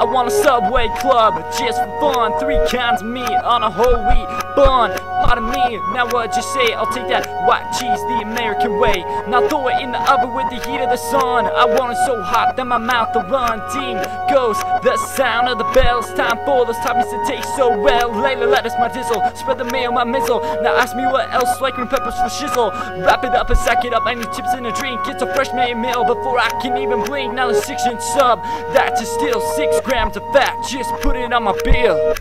Subway club, just for fun. Three kinds of meat on a whole wheat bun. Pardon me, now what you say? I'll take that white cheese the American way. Now throw it in the oven with the heat of the sun. I want it so hot that my mouth will run. Ding goes the sound of the bells. Time for those toppings to taste so well. Layla lettuce, my dizzle. Spread the mayo, my mizzle. Now ask me what else, like green peppers for shizzle. Wrap it up and sack it up. I need chips in a drink. It's a fresh made meal before I can even blink. Now the six inch sub, that's just still six grams of fat. Just put it on my bill.